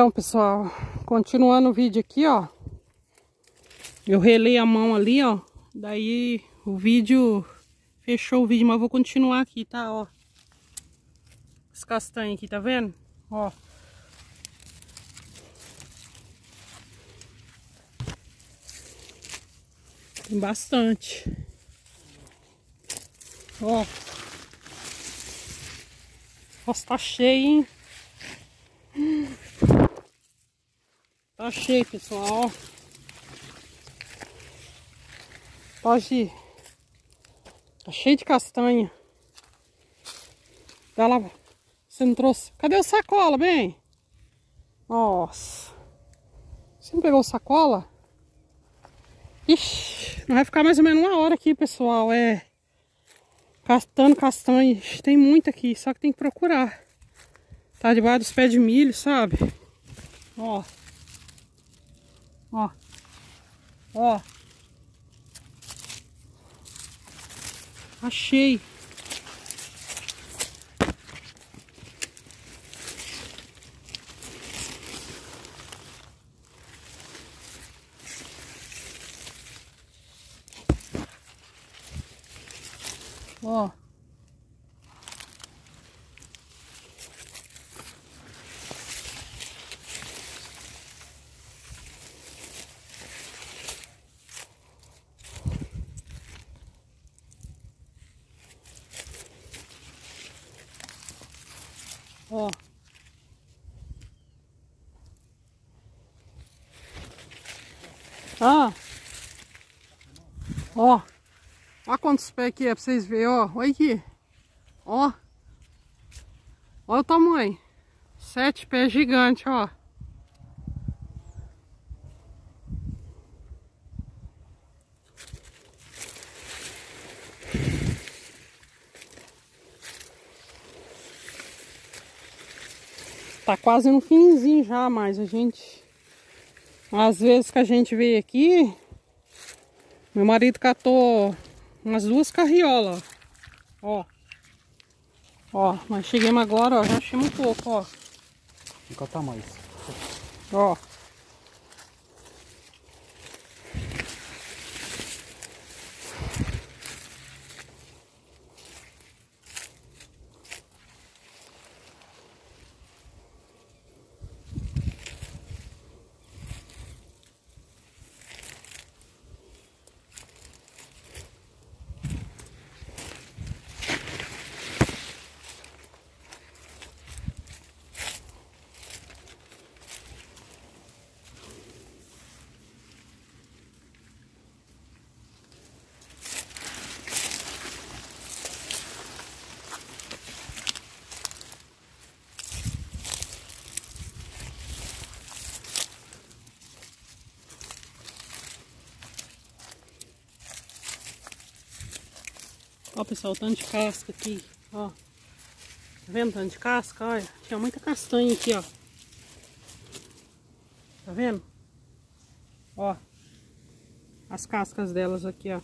Então, pessoal, continuando o vídeo aqui, ó. Eu relei a mão ali, ó. Daí o vídeo fechou o vídeo, mas vou continuar aqui, tá? Ó. Os castanhos aqui, tá vendo? Ó. Tem bastante. Ó. Nossa, tá cheio, hein? Cheio, pessoal, Pode Tá cheio de castanha. Dá lá. Você não trouxe? Cadê o sacola, bem? Nossa. Você não pegou sacola? Ixi, não vai ficar mais ou menos uma hora aqui, pessoal. É. Castando castanha. Tem muito aqui, só que tem que procurar. Tá debaixo dos pés de milho, sabe? Ó. Ó. Ó. Achei. Ó. Ah. Ó. Olha quantos pés aqui é pra vocês verem, ó. Olha aqui. Ó. Olha o tamanho. Sete pés gigante, ó. Tá quase no finzinho já, mas a gente... Às vezes que a gente veio aqui... Meu marido catou umas duas carriolas, ó. Ó, mas chegamos agora, ó, já achamos um pouco, ó. Vou catar mais. Ó. Ó, pessoal, o tanto de casca aqui, ó. Tá vendo o tanto de casca? Olha, tinha muita castanha aqui, ó. Tá vendo? Ó. As cascas delas aqui, ó.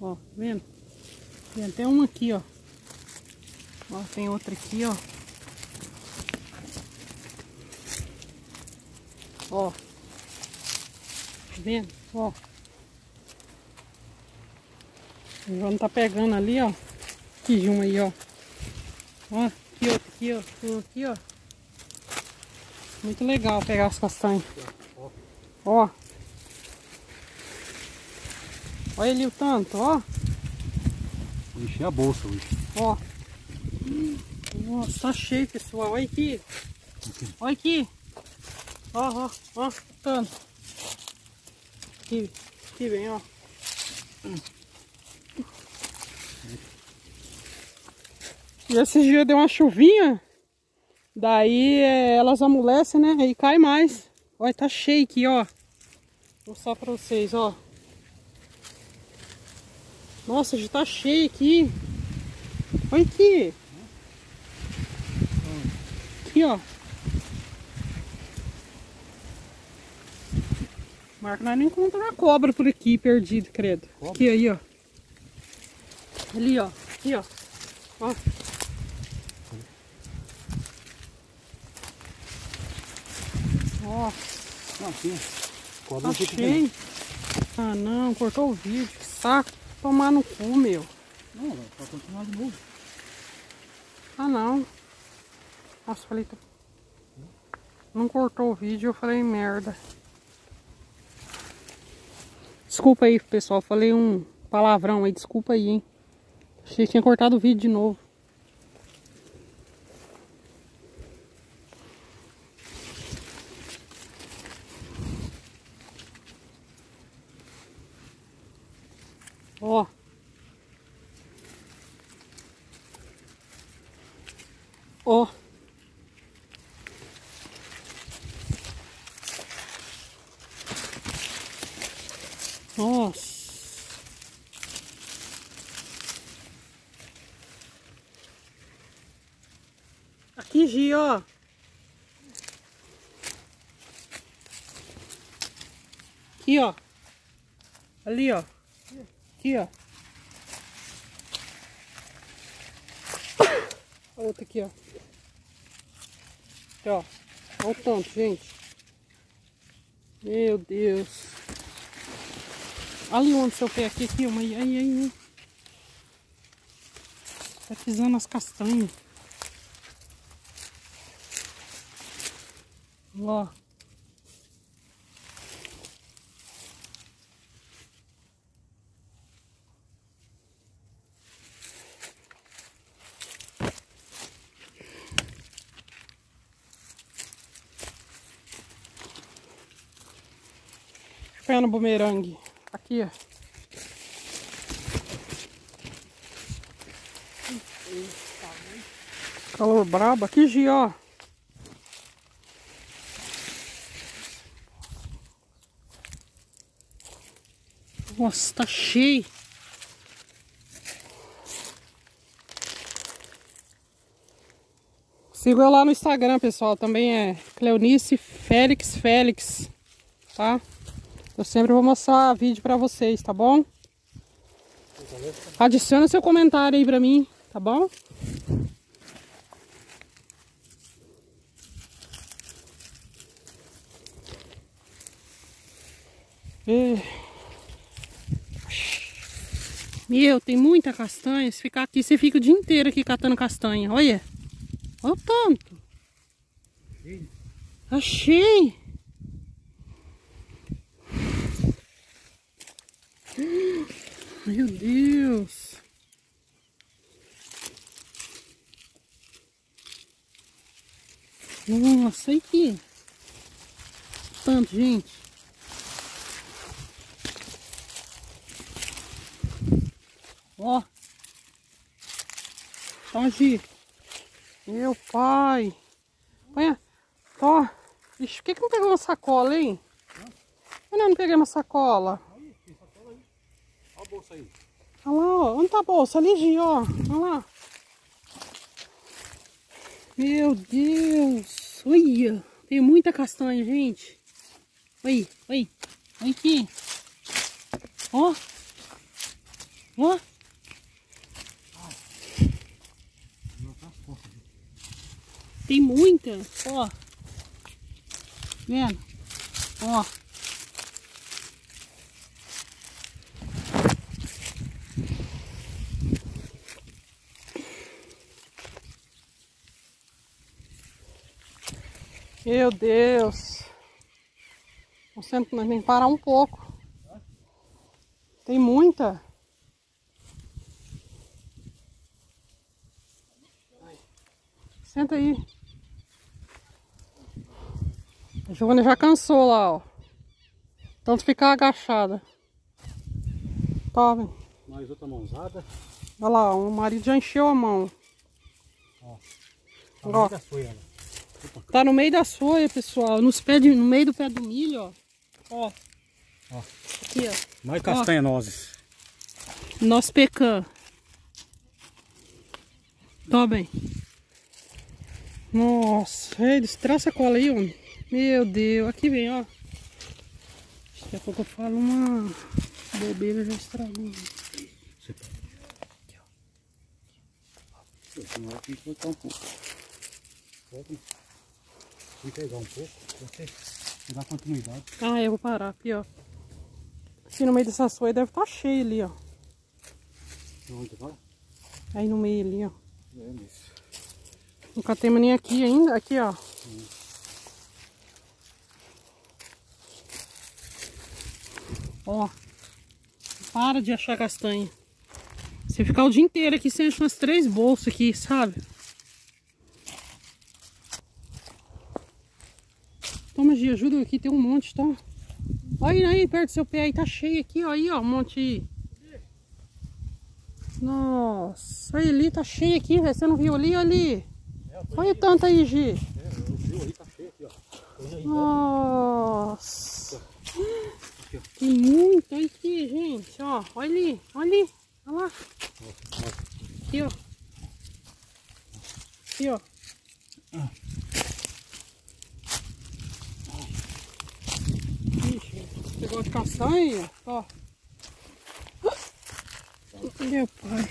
Ó, tá vendo? Tem até uma aqui, ó. Ó, tem outra aqui, ó. Ó. Tá vendo? Ó. O João tá pegando ali, ó. Que uma aí, ó. Ó, aqui outro, aqui, ó. Aqui, ó. Muito legal pegar as castanhas. Ó. Olha ali o tanto, ó. Vou encher a bolsa hoje. Ó. Nossa, tá cheio, pessoal. Olha aqui. Olha aqui. Ó, ó, ó. Tanto. Aqui, aqui vem, ó. E esses dias deu uma chuvinha, daí é, elas amolecem, né? Aí cai mais. Olha, tá cheio aqui, ó. Vou mostrar pra vocês, ó. Nossa, já tá cheio aqui. Olha aqui. Aqui, ó. Marco, nós não encontramos uma cobra por aqui, perdido, credo. Cobra? Aqui, aí, ó. Ali, ó. Aqui, ó. Ó. Não. Cobra bem. cheio. Ah não, cortou o vídeo. Que saco. Tomar no cu, meu. Não, vai pra continuar de novo. Ah não. Nossa, falei. Não cortou o vídeo, eu falei merda. Desculpa aí, pessoal. Falei um palavrão aí, desculpa aí, hein. Achei que tinha cortado o vídeo de novo. Ó. Ó. Nossa. Gi, ó. Aqui, ó. Ali, ó. Aqui, ó. A outra aqui, ó. Aqui, ó. Olha o tanto, gente. Meu Deus. Ali onde seu pé aqui, aqui, ó. Aí, aí, aí. Tá pisando as castanhas. Ó. Pé no bumerangue. Aqui, ó. Calor brabo. Aqui, Gi, ó. Nossa, tá cheio. Siga lá no Instagram, pessoal. Também é Cleonice Félix Félix, tá? Eu sempre vou mostrar vídeo pra vocês, tá bom? Adiciona seu comentário aí pra mim, tá bom? É. Meu, tem muita castanha. Se ficar aqui, você fica o dia inteiro aqui catando castanha. Olha. Olha o tanto. Achei. Meu Deus. Nossa, aí que tanto, gente. Ó. Toma, Gi. Meu pai. Olha. Ó. Ixi, por que, que não pegou uma sacola, hein? Eu não, não peguei uma sacola. Olha a bolsa aí. Olha lá, ó. Onde tá a bolsa? Ali, Gi, ó. Olha lá. Meu Deus. Olha. Tem muita castanha, gente. Oi, oi. Olha aqui. Ó. Ó. Não, tá as costas. Tem muita. Ó. Vendo? Ó. Meu Deus. Nós temos que parar um pouco. Tem muita. Senta aí. A Giovana já cansou lá, ó. Tanto ficar agachada. Tá, vendo? Mais outra mãozada. Olha lá, o marido já encheu a mão. Tá Ó. no meio da folha, ela. Tá no meio da soia, pessoal. Nos pé de, no meio do pé do milho, ó. Ó. Ó. Aqui, ó. Mais castanha nozes. Nosso pecan. Tá bem. Nossa, eles traz a cola aí, homem. Meu Deus, aqui vem, ó. Daqui a pouco eu falo uma bobeira já estragou. Você pega. Eu tenho hora que cortar um pouco. Pode. Pegar um pouco. Você dar continuidade. Ah, eu vou parar aqui, ó. Aqui no meio dessa soia deve estar cheio ali, ó. Onde vai? Aí no meio ali, ó. É nisso. Nunca temos nem aqui ainda. Aqui, ó. Ó. Para de achar castanha. Você ficar o dia inteiro aqui, você acha umas três bolsas aqui, sabe? Toma, Gia, ajuda aqui, tem um monte, tá? Olha aí, perto do seu pé aí, tá cheio aqui, ó, aí, ó, um monte. Nossa, olha ali, tá cheio aqui, velho, você não viu ali, olha ali. Olha o tanto aí, Gi. É, eu vi ali, tá cheio aqui, ó. Aí. Nossa. Tem muito aqui, gente, ó, olha ali, olha ali, olha lá. Aqui, ó. Aqui, ó. Ixi, pegou de castanha, ó. Meu pai.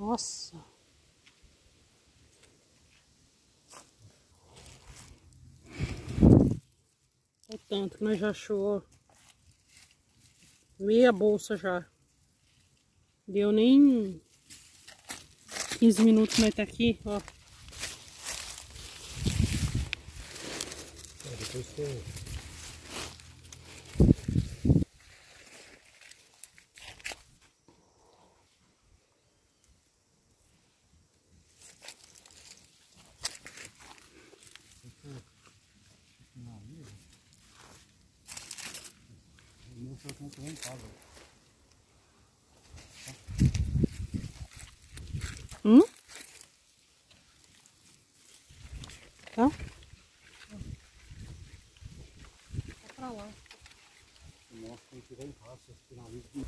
Nossa. O tanto que nós já achou. Meia bolsa já. Deu nem 15 minutos nós tá aqui, ó. É, depois você... O meu foi com em casa. Hum? Tá? Vai pra lá. Nossa, quem tiver em casa, você finaliza.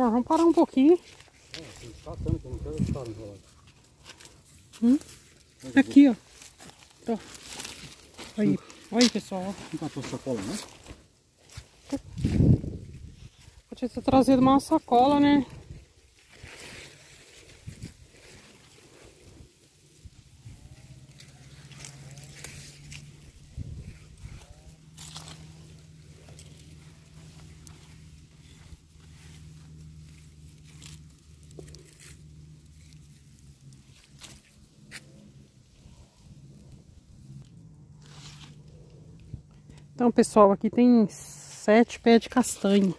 Amor, vamos parar um pouquinho. Hum? Aqui, ó. Tá. Aí. Olha aí, pessoal. Não catou sacola, né? Podia ter trazido uma sacola, né? Então, pessoal, aqui tem sete pés de castanha.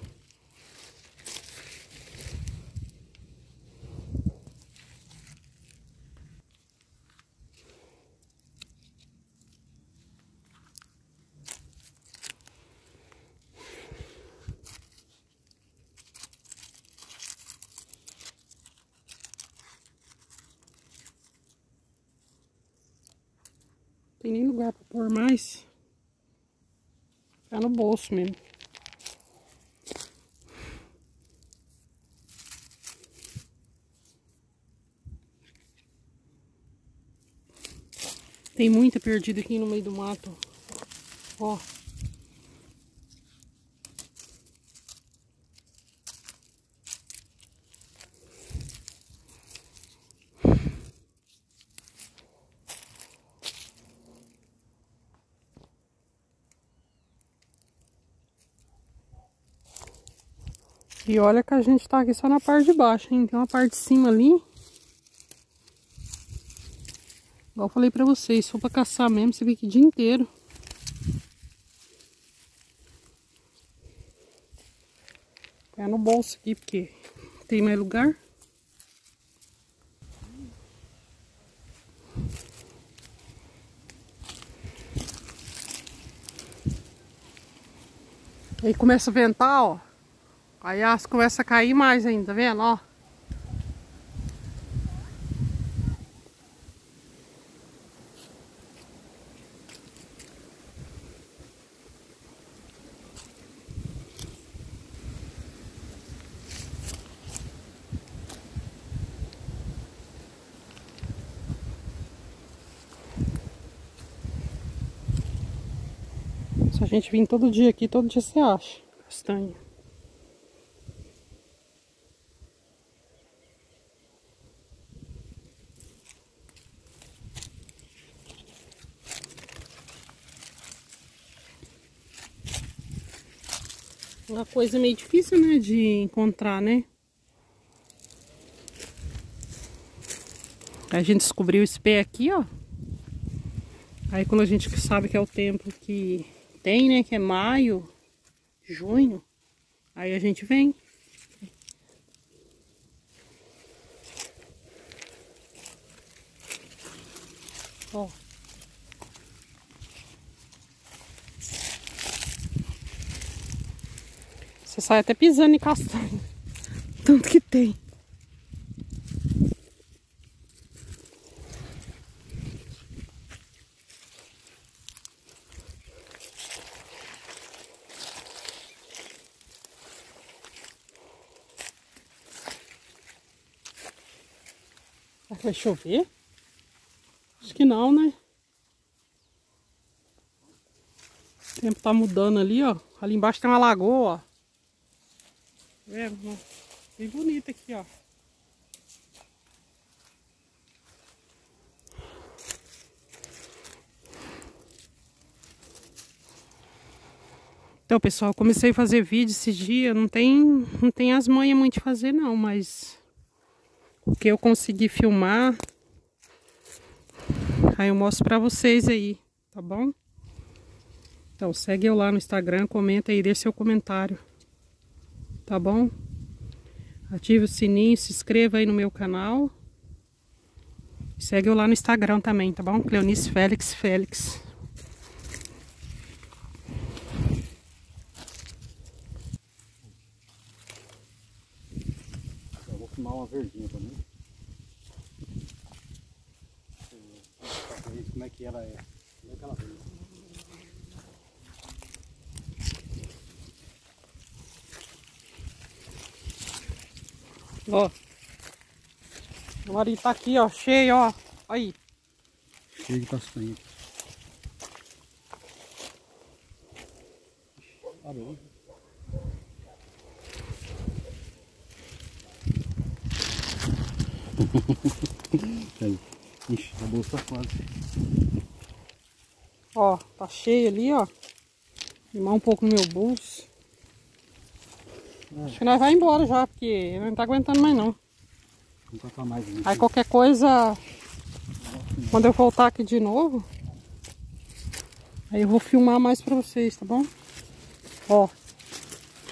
Tem nem lugar pra pôr mais. Tá no bolso mesmo. Tem muita perdida aqui no meio do mato. Ó. E olha que a gente tá aqui só na parte de baixo, hein? Tem uma parte de cima ali. Igual eu falei pra vocês, se for pra caçar mesmo, você fica o dia inteiro. É no bolso aqui, porque tem mais lugar. E aí começa a ventar, ó. Aí as começa a cair mais ainda, tá vendo, ó? Se a gente vir todo dia aqui, todo dia você acha castanha. Uma coisa meio difícil, né, de encontrar, né? A gente descobriu esse pé aqui, ó. Aí quando a gente sabe que é o tempo que tem, né, que é maio, junho, aí a gente vem. Ó. Você sai até pisando em castanha. Tanto que tem. Vai chover? Acho que não, né? O tempo tá mudando ali, ó. Ali embaixo tem uma lagoa, ó. Vendo? Bem bonita aqui, ó. Então, pessoal, comecei a fazer vídeo esse dia. Não tem, não tem as manhas muito de fazer, não, mas o que eu consegui filmar, aí eu mostro pra vocês aí, tá bom? Então segue eu lá no Instagram, comenta aí, deixa seu comentário, tá bom? Ative o sininho, se inscreva aí no meu canal. Segue eu lá no Instagram também, tá bom? Cleonice Félix Félix. Eu vou filmar uma verdinha também. Pra ver como é que ela é. Como é que ela vem. Ó. O tá aqui, ó, cheio, ó. Aí. Cheio de castanha. Tá bom. Aí. Ixi, a bolsa tá quase. Ó, tá cheio ali, ó. Limar um pouco no meu bolso. Acho que nós vai embora já, porque não tá aguentando mais não. Vou tacar mais um. Aí qualquer coisa, quando eu voltar aqui de novo, aí eu vou filmar mais pra vocês, tá bom? Ó,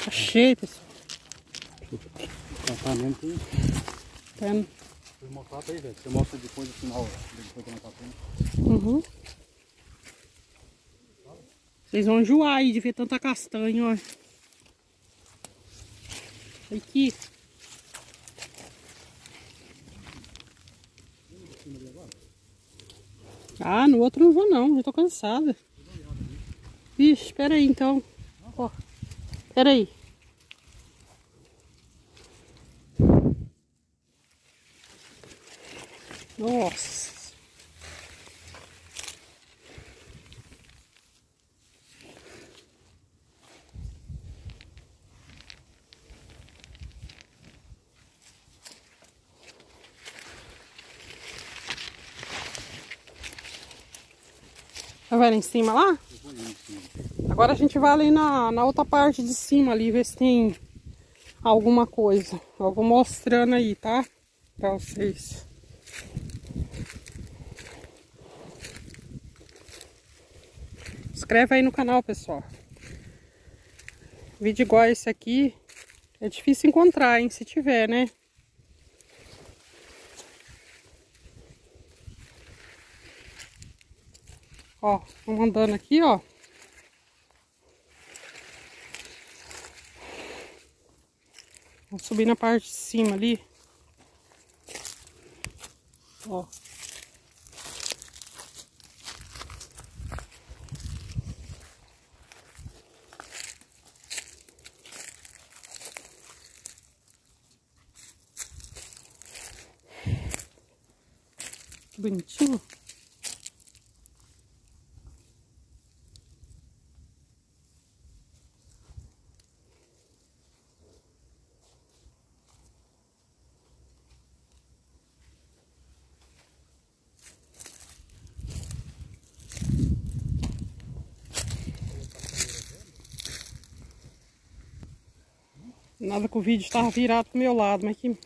tá cheio, pessoal. Tem. Tá vendo? Vou mostrar pra aí, velho. Você mostra depois no final, depois que eu não tá Uhum. Vocês vão enjoar aí de ver tanta castanha, ó. Aqui. Ah, no outro não vou não, já tô cansada. Vixe, espera aí então. Ó, espera aí. Nossa. Tá vendo em cima lá? Agora a gente vai ali na, na outra parte de cima ali, ver se tem alguma coisa. Eu vou mostrando aí, tá? Pra vocês. Inscreve aí no canal, pessoal. Vídeo igual esse aqui é difícil encontrar, hein? Se tiver, né? Ó, vamos andando aqui, ó. Vou subir na parte de cima ali. Ó. Que bonitinho. Nada que o vídeo estava virado pro meu lado, mas que...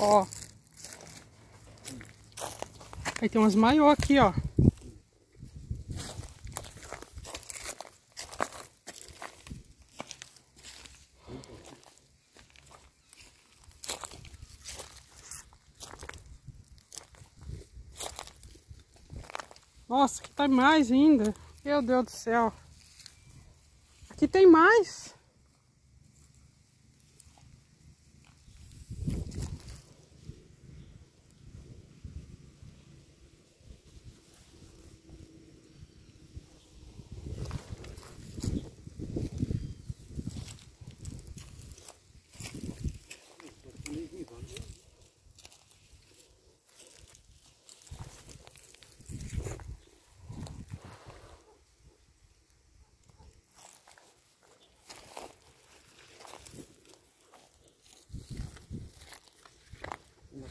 Ó. Aí tem umas maior aqui, ó. Tá mais ainda. Meu Deus do céu. Aqui tem mais.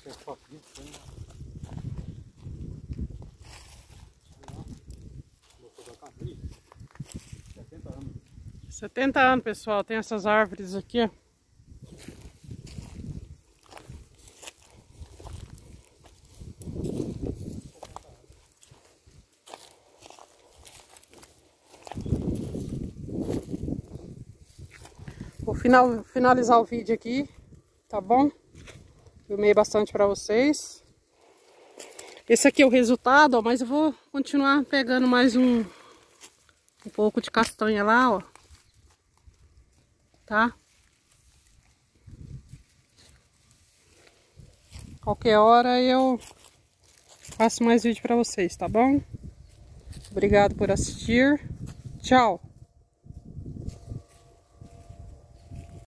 70 anos. 70 anos, pessoal. Tem essas árvores aqui. Vou final, finalizar o vídeo aqui, tá bom? Filmei bastante para vocês. Esse aqui é o resultado, ó, mas eu vou continuar pegando mais um, um pouco de castanha lá, ó. Tá? Qualquer hora eu faço mais vídeo para vocês, tá bom? Obrigado por assistir. Tchau!